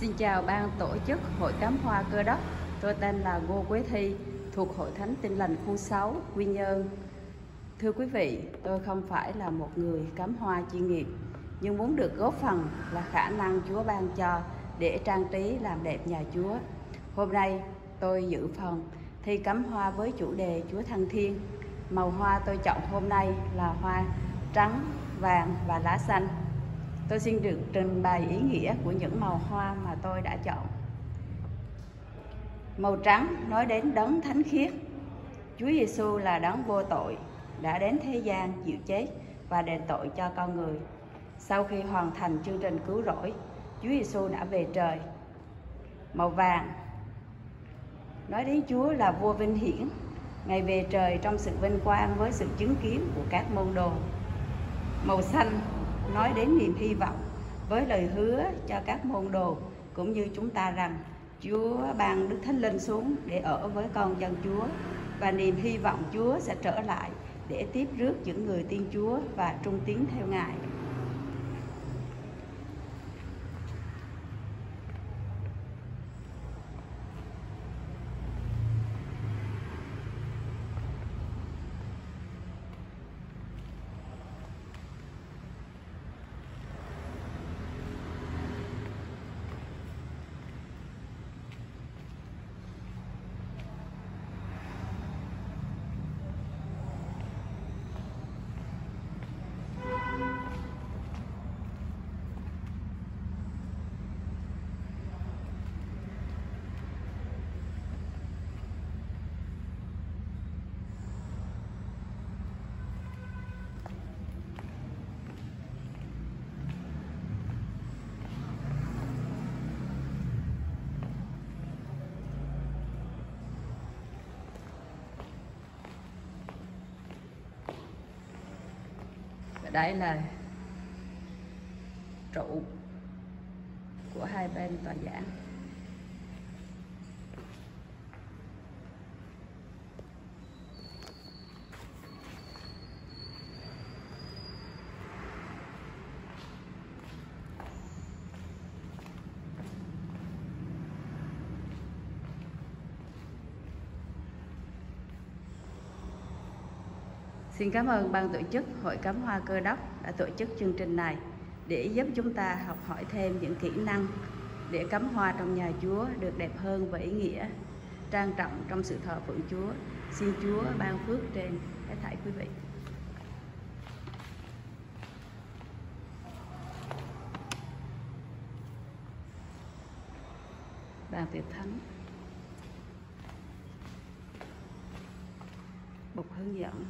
Xin chào ban tổ chức Hội Cắm Hoa Cơ Đốc. Tôi tên là Ngô Quế Thi, thuộc Hội Thánh Tin Lành khu 6, Quy Nhơn. Thưa quý vị, tôi không phải là một người cắm hoa chuyên nghiệp, nhưng muốn được góp phần là khả năng Chúa ban cho để trang trí làm đẹp nhà Chúa. Hôm nay tôi dự phần thi cắm hoa với chủ đề Chúa Thăng Thiên. Màu hoa tôi chọn hôm nay là hoa trắng, vàng và lá xanh. Tôi xin được trình bày ý nghĩa của những màu hoa mà tôi đã chọn. Màu trắng nói đến đấng thánh khiết. Chúa Giêsu là đấng vô tội, đã đến thế gian chịu chết và đền tội cho con người. Sau khi hoàn thành chương trình cứu rỗi, Chúa Giêsu đã về trời. Màu vàng nói đến Chúa là vua vinh hiển, Ngài về trời trong sự vinh quang với sự chứng kiến của các môn đồ. Màu xanh nói đến niềm hy vọng với lời hứa cho các môn đồ, cũng như chúng ta rằng Chúa ban Đức Thánh Linh xuống để ở với con dân Chúa, và niềm hy vọng Chúa sẽ trở lại để tiếp rước những người tin Chúa và trung tín theo Ngài. Đây là trụ của hai bên tòa giảng. Xin cảm ơn ban tổ chức Hội Cắm Hoa Cơ Đốc đã tổ chức chương trình này để giúp chúng ta học hỏi thêm những kỹ năng để cắm hoa trong nhà Chúa được đẹp hơn và ý nghĩa, trang trọng trong sự thờ phượng Chúa. Xin Chúa ban phước trên hết thảy quý vị. Ban tiệc thánh Bục hướng dẫn